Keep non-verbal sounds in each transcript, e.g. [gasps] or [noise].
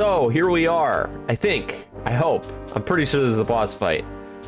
So here we are. I think. I hope. I'm pretty sure this is the boss fight.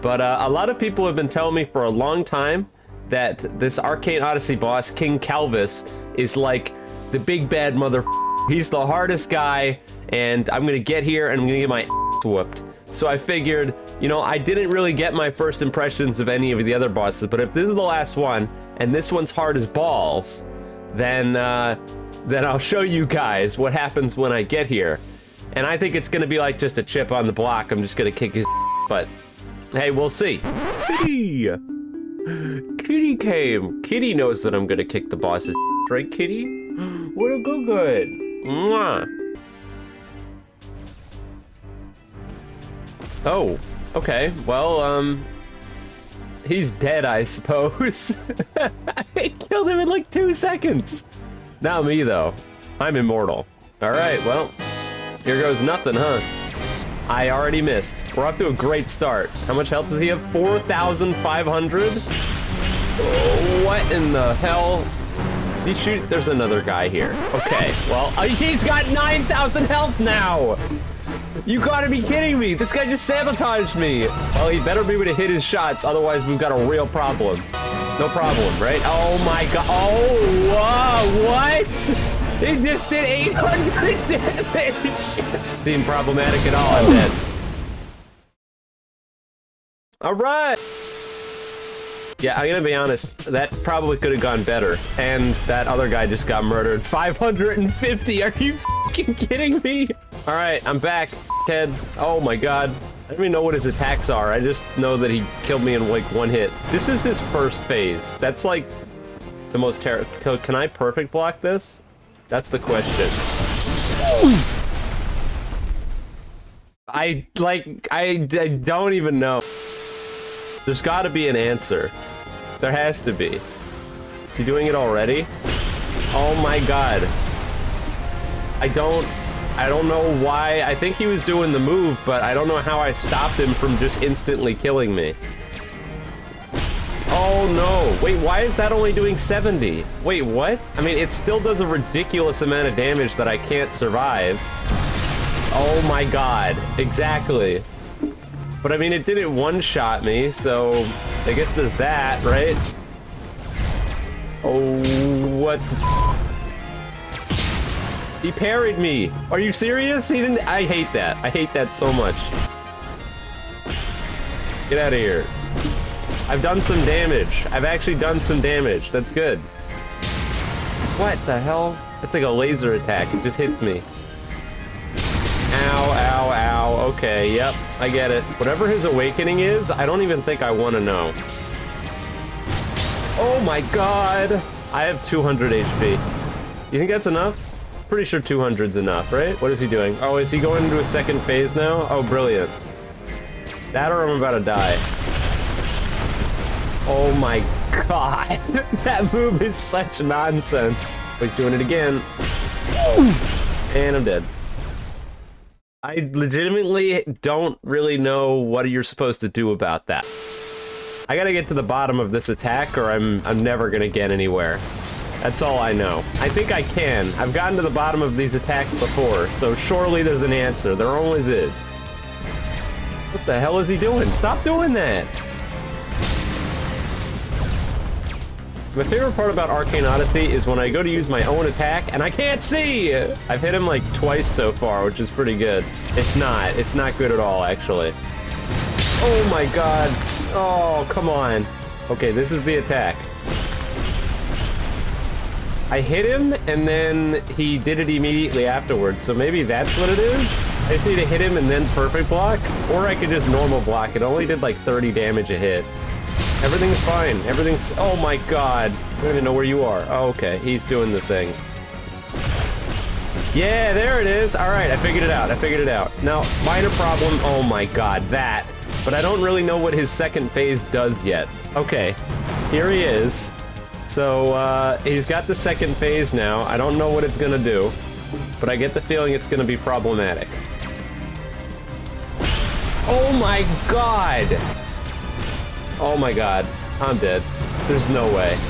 But uh, a lot of people have been telling me for a long time that this Arcane Odyssey boss, King Calvus, is like the big bad mother. He's the hardest guy, and I'm gonna get here and I'm gonna get my ass whooped. So I figured, you know, I didn't really get my first impressions of any of the other bosses, but if this is the last one, and this one's hard as balls, then, uh, then I'll show you guys what happens when I get here. And I think it's gonna be like just a chip on the block. I'm just gonna kick his [laughs] but hey, we'll see. Kitty! Kitty came. Kitty knows that I'm gonna kick the boss's [laughs] right, Kitty? [gasps] What a good good. Mwah. Oh, okay. Well, um, he's dead, I suppose. [laughs] I killed him in like two seconds. Not me, though. I'm immortal. All right, well, here goes nothing, huh? I already missed. We're off to a great start. How much health does he have? 4,500? what in the hell? Does he shoot? There's another guy here. Okay, well, uh, he's got 9,000 health now! You gotta be kidding me! This guy just sabotaged me! Well, he better be able to hit his shots, otherwise we've got a real problem. No problem, right? Oh my god. Oh, whoa, what? He just did 800 [laughs] damage! Seem problematic at all, I'm dead. Alright! Yeah, I'm gonna be honest, that probably could have gone better. And that other guy just got murdered. 550, are you fucking kidding me? All right, I'm back, Ted. Oh my god. I don't even know what his attacks are. I just know that he killed me in like one hit. This is his first phase. That's like the most terror. Can I perfect block this? That's the question. I like, I, I don't even know. There's gotta be an answer. There has to be. Is he doing it already? Oh my god. I don't... I don't know why. I think he was doing the move, but I don't know how I stopped him from just instantly killing me. Oh no. Wait, why is that only doing 70? Wait, what? I mean, it still does a ridiculous amount of damage that I can't survive. Oh my god. Exactly. But I mean, it didn't one-shot me, so I guess there's that, right? Oh, what? He parried me. Are you serious? He didn't. I hate that. I hate that so much. Get out of here. I've done some damage. I've actually done some damage. That's good. What the hell? It's like a laser attack. It just hits me. Ow, ow, ow. Okay, yep. I get it. Whatever his awakening is, I don't even think I want to know. Oh my god! I have 200 HP. You think that's enough? Pretty sure 200's enough, right? What is he doing? Oh, is he going into a second phase now? Oh, brilliant. That or I'm about to die. Oh my god. [laughs] that move is such nonsense. He's doing it again. And I'm dead. I legitimately don't really know what you're supposed to do about that. I gotta get to the bottom of this attack or I'm I'm never gonna get anywhere. That's all I know. I think I can. I've gotten to the bottom of these attacks before, so surely there's an answer. There always is. What the hell is he doing? Stop doing that! My favorite part about Arcane Odyssey is when I go to use my own attack and I can't see! I've hit him like twice so far, which is pretty good. It's not. It's not good at all, actually. Oh my god. Oh, come on. Okay, this is the attack. I hit him, and then he did it immediately afterwards, so maybe that's what it is? I just need to hit him and then perfect block? Or I could just normal block. It only did like 30 damage a hit. Everything's fine. Everything's... Oh my god. I don't even know where you are. Oh, okay. He's doing the thing. Yeah, there it is. All right, I figured it out. I figured it out. Now, minor problem. Oh my god, that. But I don't really know what his second phase does yet. Okay, here he is. So, uh, he's got the second phase now. I don't know what it's gonna do, but I get the feeling it's gonna be problematic. Oh my god! Oh my god. I'm dead. There's no way. [laughs]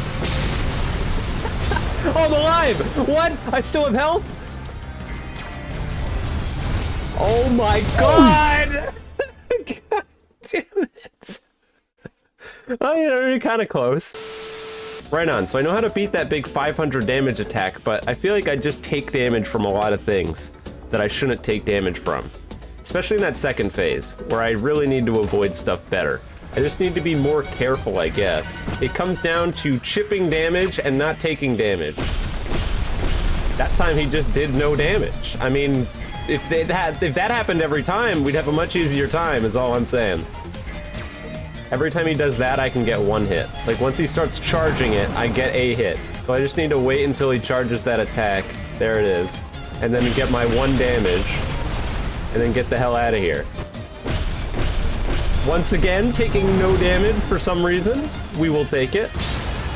oh, I'm alive! What? I still have health? Oh my god! [laughs] god damn it. Oh, yeah, you're kind of close. Right on, so I know how to beat that big 500 damage attack, but I feel like I just take damage from a lot of things that I shouldn't take damage from. Especially in that second phase, where I really need to avoid stuff better. I just need to be more careful, I guess. It comes down to chipping damage and not taking damage. That time he just did no damage. I mean, if, had, if that happened every time, we'd have a much easier time, is all I'm saying. Every time he does that, I can get one hit. Like, once he starts charging it, I get a hit. So I just need to wait until he charges that attack. There it is. And then get my one damage. And then get the hell out of here. Once again, taking no damage for some reason. We will take it.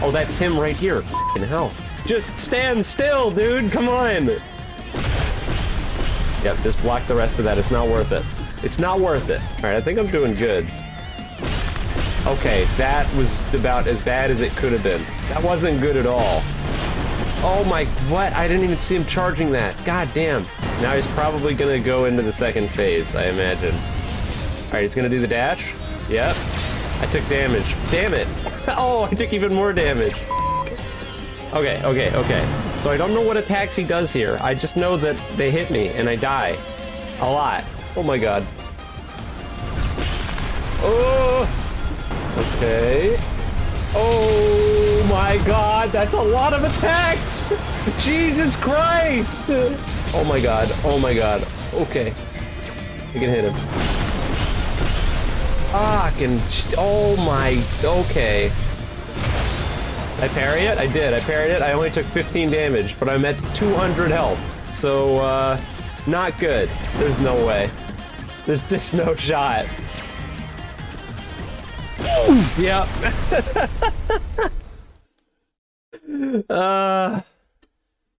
Oh, that's him right here. In hell. Just stand still, dude. Come on. Yep, just block the rest of that. It's not worth it. It's not worth it. All right, I think I'm doing good. Okay, that was about as bad as it could have been. That wasn't good at all. Oh my, what? I didn't even see him charging that. God damn. Now he's probably gonna go into the second phase, I imagine. Alright, he's gonna do the dash. Yep. I took damage. Damn it. [laughs] oh, I took even more damage. Okay, okay, okay. So I don't know what attacks he does here. I just know that they hit me and I die. A lot. Oh my god. Oh! Okay. Oh my god, that's a lot of attacks! [laughs] Jesus Christ! Oh my god, oh my god. Okay. I can hit him. Oh my... Okay. I parry it? I did. I parried it. I only took 15 damage, but I'm at 200 health. So, uh, not good. There's no way. There's just no shot. yep. [laughs] uh,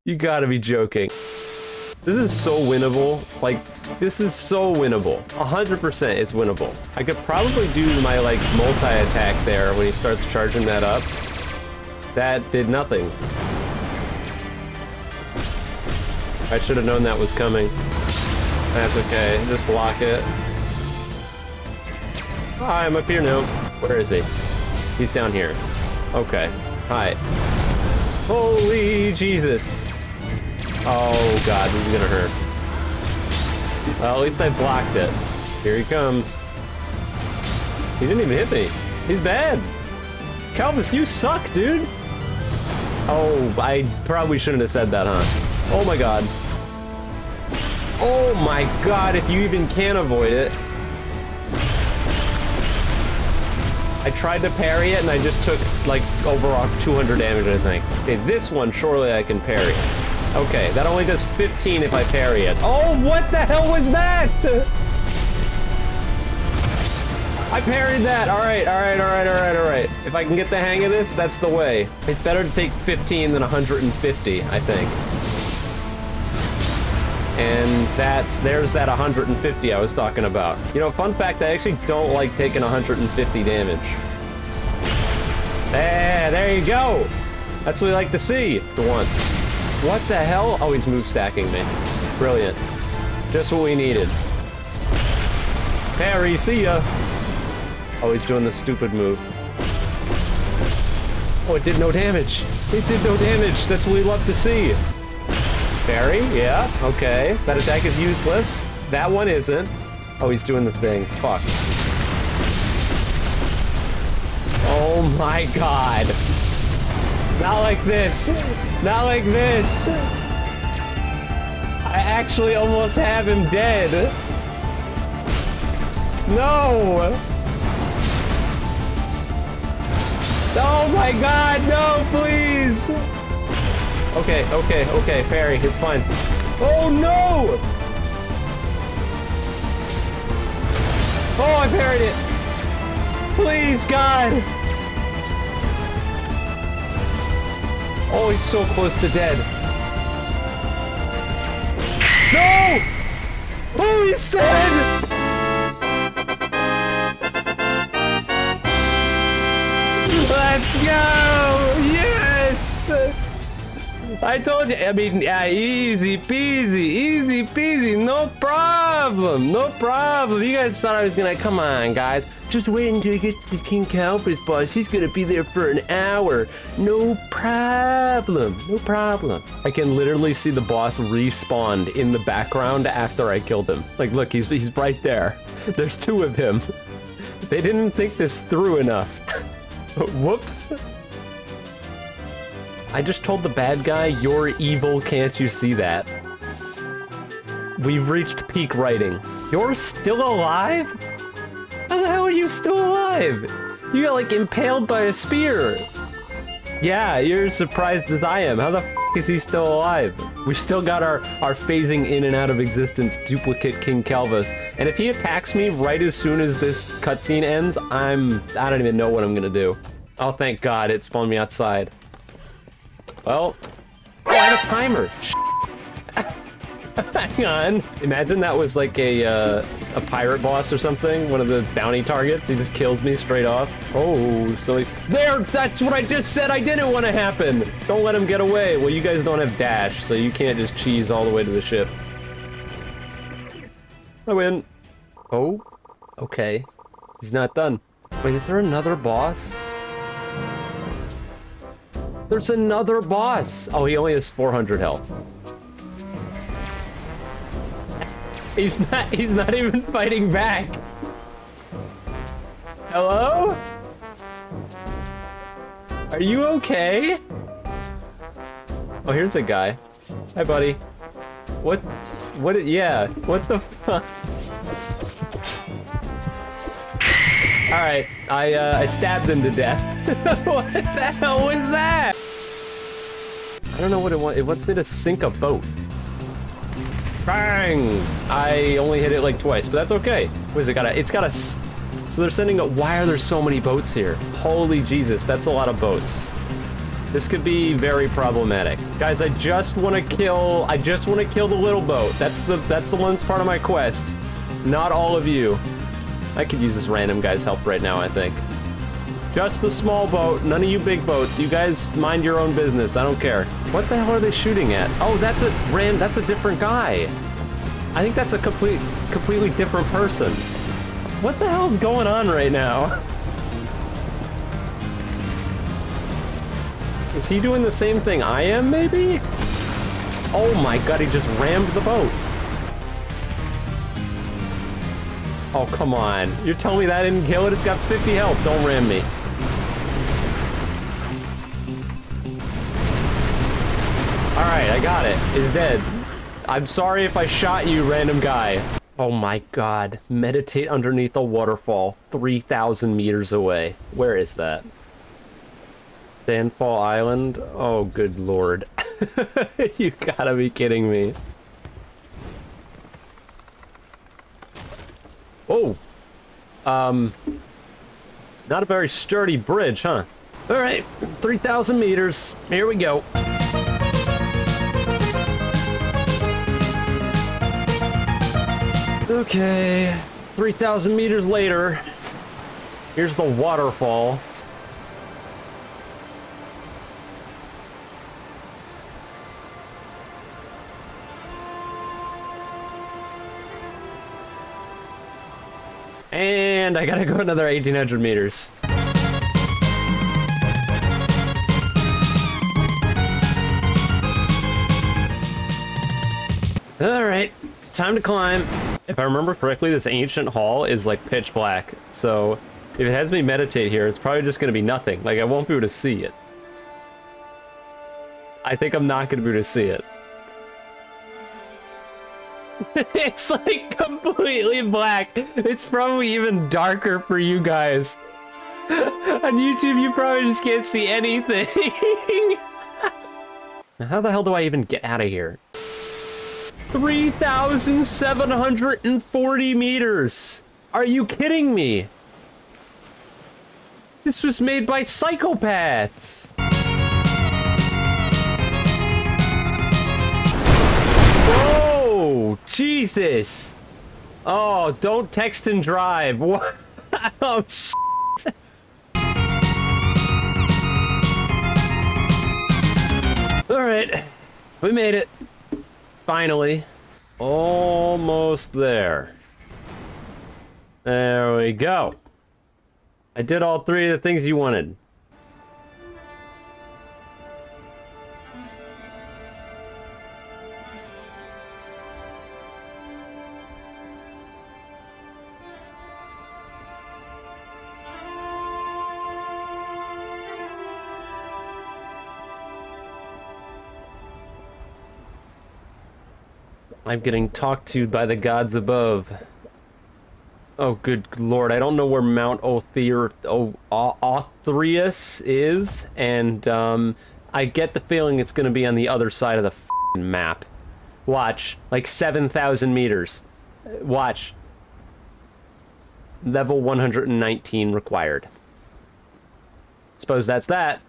you gotta be joking. This is so winnable. Like, this is so winnable. 100% it's winnable. I could probably do my, like, multi-attack there when he starts charging that up. That did nothing. I should have known that was coming. That's okay. Just block it. Hi, I'm up here now. Where is he? He's down here. Okay. Hi. Holy Jesus. Oh god, this is gonna hurt. Well, at least I blocked it. Here he comes. He didn't even hit me. He's bad. Calvus, you suck, dude. Oh, I probably shouldn't have said that, huh? Oh my god. Oh my god, if you even can avoid it. I tried to parry it and I just took like overall 200 damage, I think. Okay, this one, surely I can parry. Okay, that only does 15 if I parry it. Oh, what the hell was that? I parried that. All right, all right, all right, all right, all right. If I can get the hang of this, that's the way. It's better to take 15 than 150, I think. And that's, there's that 150 I was talking about. You know, fun fact, I actually don't like taking 150 damage. There, there you go. That's what we like to see for once. What the hell? Oh, he's move stacking me. Brilliant. Just what we needed. Parry, see ya. Oh, he's doing the stupid move. Oh, it did no damage. It did no damage. That's what we love to see. Parry, yeah, okay. That attack is useless. That one isn't. Oh, he's doing the thing. Fuck. Oh my god. Not like this. Not like this. I actually almost have him dead. No! Oh my god, no, please! Okay, okay, okay, parry, it's fine. Oh no! Oh, I parried it! Please, God! Oh, he's so close to dead. No! Oh, he's dead! Let's go! Yes! I told you, I mean, yeah, easy peasy, easy peasy, no problem. No problem. You guys thought I was gonna. Come on, guys. Just wait until he gets to the King Calvus boss. He's gonna be there for an hour. No problem. No problem. I can literally see the boss respawn in the background after I killed him. Like, look, he's he's right there. There's two of him. They didn't think this through enough. [laughs] Whoops. I just told the bad guy, you're evil, can't you see that? We've reached peak writing. You're still alive? How the hell are you still alive? You got like impaled by a spear. Yeah, you're as surprised as I am. How the f is he still alive? We still got our, our phasing in and out of existence duplicate King Calvus. And if he attacks me right as soon as this cutscene ends, I'm... I don't even know what I'm gonna do. Oh, thank God, it spawned me outside. Well... Oh, I have a timer! [laughs] Hang on. Imagine that was like a, uh, a pirate boss or something, one of the bounty targets. He just kills me straight off. Oh, so he... There! That's what I just said I didn't want to happen! Don't let him get away. Well, you guys don't have dash, so you can't just cheese all the way to the ship. I win. Oh, okay. He's not done. Wait, is there another boss? There's another boss! Oh, he only has 400 health. He's not, he's not even fighting back. Hello? Are you okay? Oh, here's a guy. Hi, buddy. What, what, yeah, what the fuck? [laughs] Alright, I, uh, I stabbed him to death. [laughs] what the hell was that? I don't know what it wants. It wants me to sink a boat. Bang! I only hit it like twice, but that's okay. What is it got a, it's got a, so they're sending a, why are there so many boats here? Holy Jesus, that's a lot of boats. This could be very problematic. Guys, I just want to kill, I just want to kill the little boat. That's the, that's the one that's part of my quest. Not all of you. I could use this random guy's help right now, I think. Just the small boat, none of you big boats. You guys mind your own business, I don't care. What the hell are they shooting at? Oh, that's a ran that's a different guy. I think that's a complete completely different person. What the hell's going on right now? Is he doing the same thing I am, maybe? Oh my god, he just rammed the boat. Oh, come on. You're telling me that didn't kill it? It's got 50 health. Don't ram me. I got it. It's dead. I'm sorry if I shot you, random guy. Oh my god. Meditate underneath a waterfall 3,000 meters away. Where is that? Sandfall Island? Oh, good lord. [laughs] you gotta be kidding me. Oh! Um... Not a very sturdy bridge, huh? Alright, 3,000 meters. Here we go. Okay, 3,000 meters later, here's the waterfall. And I gotta go another 1,800 meters. All right, time to climb. If I remember correctly, this ancient hall is like pitch black. So if it has me meditate here, it's probably just going to be nothing. Like I won't be able to see it. I think I'm not going to be able to see it. [laughs] it's like completely black. It's probably even darker for you guys. [laughs] On YouTube, you probably just can't see anything. [laughs] how the hell do I even get out of here? 3,740 meters. Are you kidding me? This was made by psychopaths. Oh, Jesus. Oh, don't text and drive. [laughs] What? oh, shit. All right, we made it. Finally. Almost there. There we go. I did all three of the things you wanted. I'm getting talked to by the gods above. Oh, good lord. I don't know where Mount Other o Othrius is, and um, I get the feeling it's going to be on the other side of the map. Watch. Like 7,000 meters. Watch. Level 119 required. Suppose that's that.